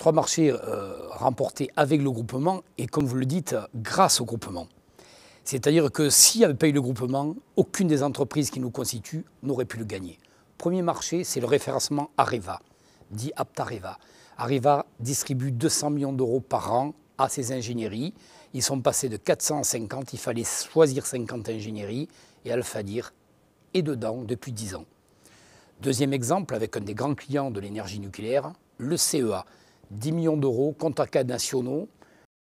Trois marchés euh, remportés avec le groupement et, comme vous le dites, grâce au groupement. C'est-à-dire que s'il n'y avait pas eu le groupement, aucune des entreprises qui nous constituent n'aurait pu le gagner. Premier marché, c'est le référencement Areva, dit Aptareva. Areva distribue 200 millions d'euros par an à ses ingénieries. Ils sont passés de 450, il fallait choisir 50 ingénieries et Alphadir est dedans depuis 10 ans. Deuxième exemple, avec un des grands clients de l'énergie nucléaire, le CEA. 10 millions d'euros, contrats nationaux,